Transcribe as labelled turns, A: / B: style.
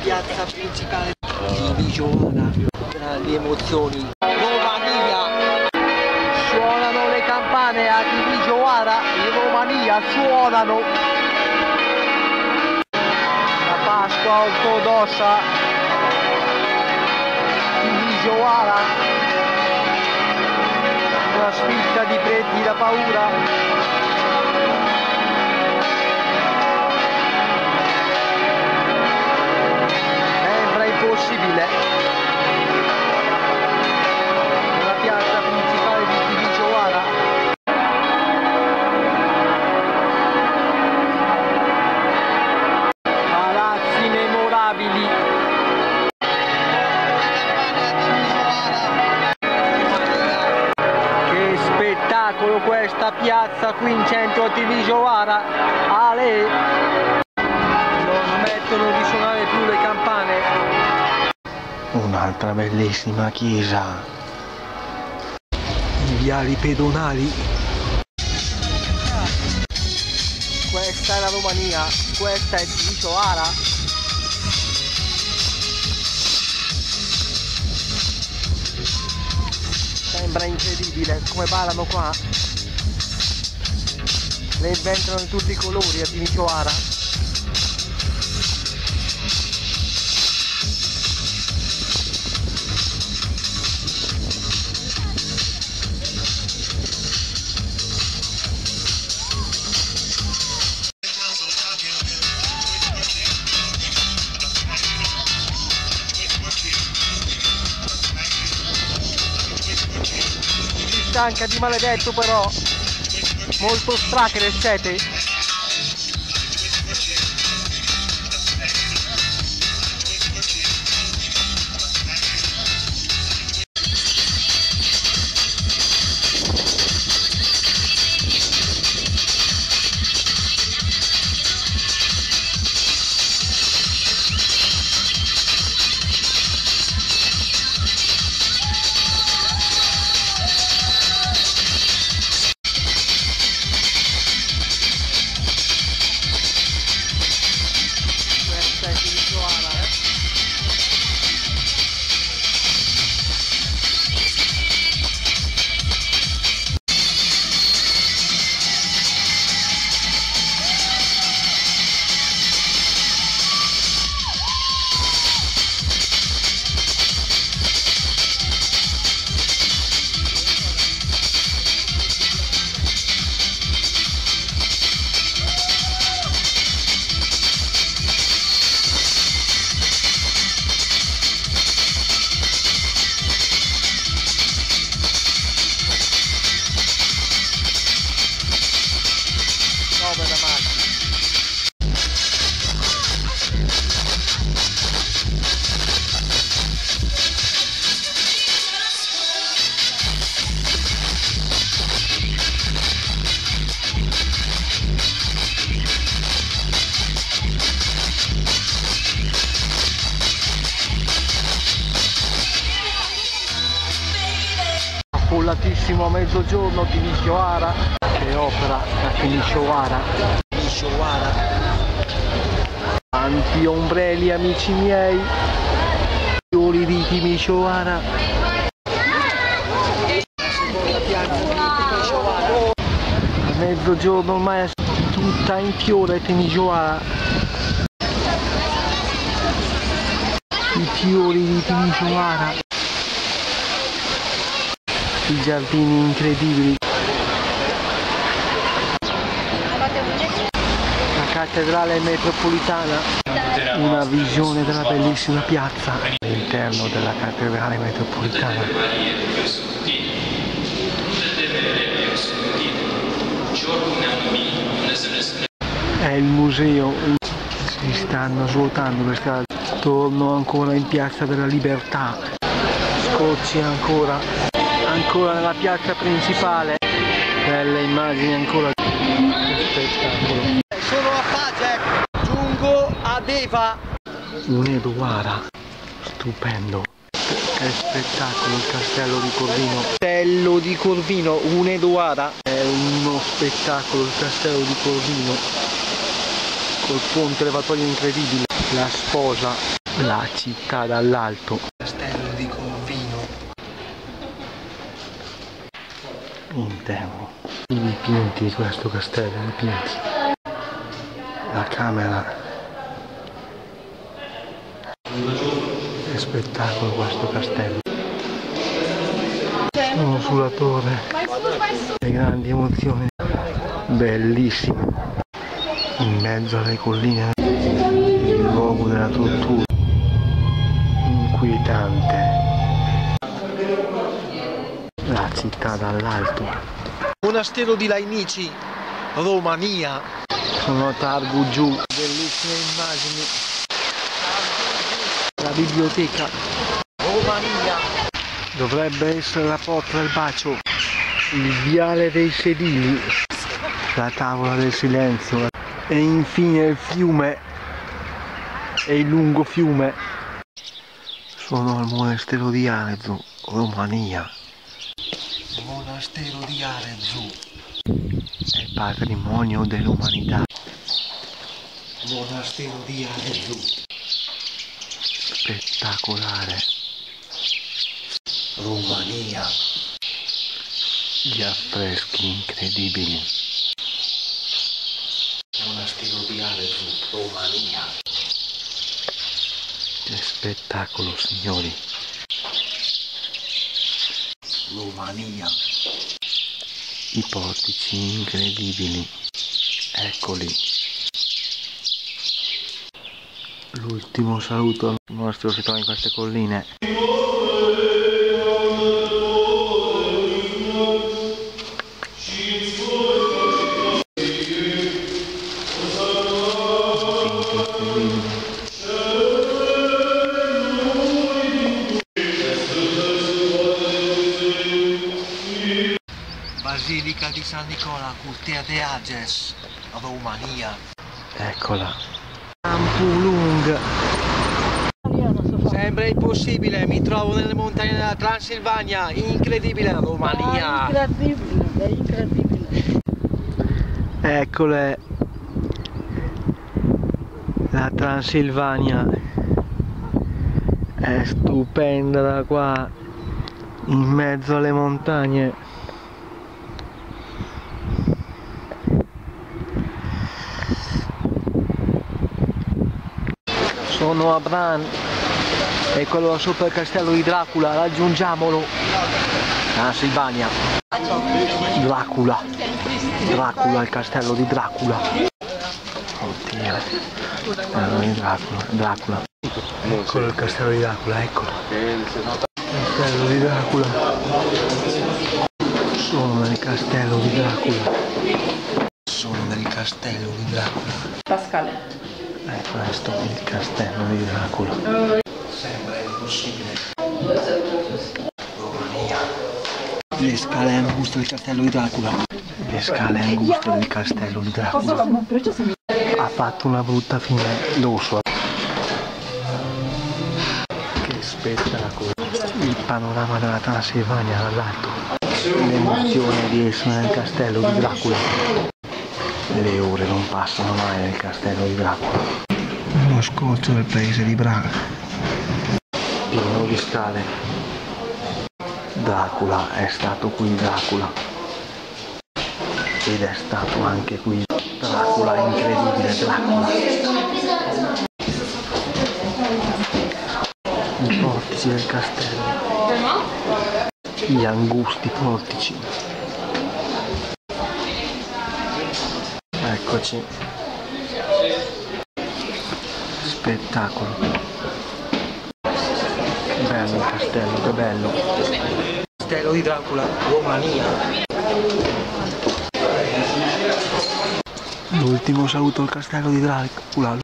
A: piazza principale di Giovanna, grandi emozioni. Romania, suonano le campane a di Giovanna, in Romania suonano. La Pasqua ortodossa di Giovanna, una sfilza di preti da paura. Spettacolo questa piazza qui in centro a Timisoara. Ale! Non smettono di suonare più le campane. Un'altra bellissima chiesa. I viali pedonali. Questa è la Romania, questa è Timisoara. Sembra incredibile come parlano qua. Le inventano in tutti i colori a Timisoara. Stanca di maledetto però. Molto strachere siete questa affollatissimo a mezzogiorno Timisoara che opera a Timisoara Timisoara tanti ombrelli amici miei. Fiori di Timisoara a mezzogiorno ormai è tutta in fiore Timisoara i fiori di Timisoara i giardini incredibili. La cattedrale metropolitana, una visione della bellissima piazza all'interno della cattedrale metropolitana. È il museo, si stanno svuotando le strade. Torno ancora in piazza della libertà, scocci ancora ancora nella piazza principale. Belle immagini ancora. Spettacolo. Sono a Pagek giungo a Deva un Eduara stupendo. Che spettacolo il castello di Corvino. Castello di Corvino un Eduara è uno spettacolo il castello di Corvino. Col ponte levatoio incredibile. La sposa, la città dall'alto. Interno. I dipinti di questo castello, dipinti. La camera. Che spettacolo questo castello. Sono sulla torre. Le grandi emozioni. Bellissimo. In mezzo alle colline il luogo della tortura inquietante città dall'alto. Monastero di Lainici Romania. Sono Targu giù. Bellissime immagini. La biblioteca. Romania. Dovrebbe essere la porta del bacio. Il viale dei sedili. La tavola del silenzio. E infine il fiume. E il lungo fiume. Sono al monastero di Arezzo, Romania. Monastero di Arezzo è patrimonio dell'umanità. Monastero di Arezzo. Spettacolare. Romania. Gli affreschi incredibili. Monastero di Arezzo, Romania. Che spettacolo, signori. Romania. I portici incredibili. Eccoli. L'ultimo saluto al nostro si trova in queste colline. Basilica di San Nicola, Curtea de Ages, Romania. Eccola. Ampulung. Sembra impossibile, mi trovo nelle montagne della Transilvania, incredibile, Romania.
B: È incredibile, è incredibile.
A: Eccole. La Transilvania è stupenda da qua, in mezzo alle montagne. Sono a Bran e quello sopra il castello di Dracula, raggiungiamolo. Transilvania. Dracula. Dracula, il castello di Dracula. Oddio. Castello di Dracula. Dracula. Eccolo il castello di Dracula, eccolo. Castello di Dracula. Sono nel castello di Dracula. Sono nel castello di Dracula.
B: Pascale.
A: È questo il castello di Dracula. Sembra impossibile. Romania. Le scale anguste del castello di Dracula. Le scale anguste del castello di Dracula. Ha fatto una brutta fine l'osso. Che spettacolo. Il panorama della Transilvania dall'alto. L'emozione di essere nel castello di Dracula. Le ore non passano mai nel castello di Dracula. Lo scorcio del paese di Braga. Pieno di scale. Dracula è stato qui Dracula. Ed è stato anche qui Dracula, incredibile Dracula. I portici del castello. Gli angusti portici. Eccoci. Spettacolo. Bello il castello, che bello. Castello di Dracula, Romania. L'ultimo saluto al castello di Dracula.